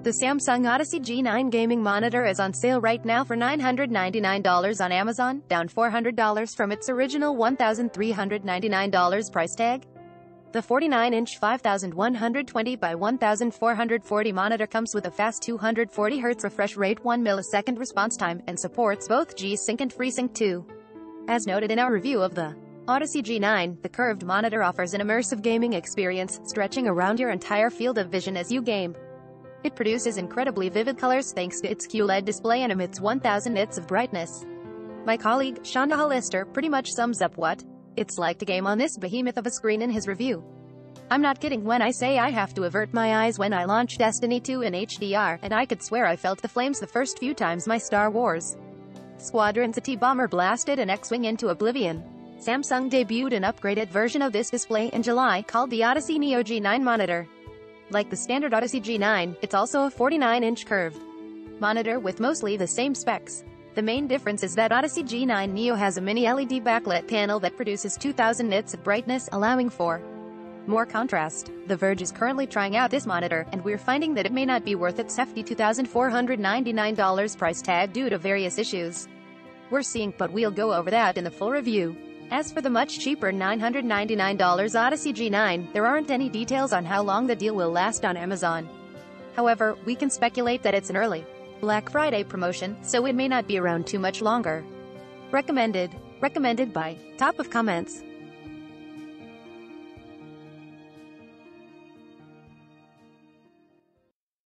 The Samsung Odyssey G9 gaming monitor is on sale right now for $999 on Amazon, down $400 from its original $1,399 price tag. The 49-inch 5120 by 1440 monitor comes with a fast 240Hz refresh rate 1 millisecond response time and supports both G-Sync and FreeSync 2. As noted in our review of the Odyssey G9, the curved monitor offers an immersive gaming experience, stretching around your entire field of vision as you game. It produces incredibly vivid colors thanks to its QLED display and emits 1000 nits of brightness. My colleague, Sean Hollister, pretty much sums up what it's like to game on this behemoth of a screen in his review. I'm not kidding when I say I have to avert my eyes when I launch Destiny 2 in HDR, and I could swear I felt the flames the first few times my Star Wars Squadrons T-bomber blasted an X-Wing into oblivion. Samsung debuted an upgraded version of this display in July called the Odyssey Neo G9 monitor. Like the standard Odyssey G9, it's also a 49-inch curved monitor with mostly the same specs. The main difference is that Odyssey G9 Neo has a mini LED backlit panel that produces 2000 nits of brightness, allowing for more contrast. The Verge is currently trying out this monitor, and we're finding that it may not be worth its hefty $2,499 price tag due to various issues. We're seeing, but we'll go over that in the full review. As for the much cheaper $999 Odyssey G9, there aren't any details on how long the deal will last on Amazon. However, we can speculate that it's an early Black Friday promotion, so it may not be around too much longer. Recommended. Recommended by Top of Comments.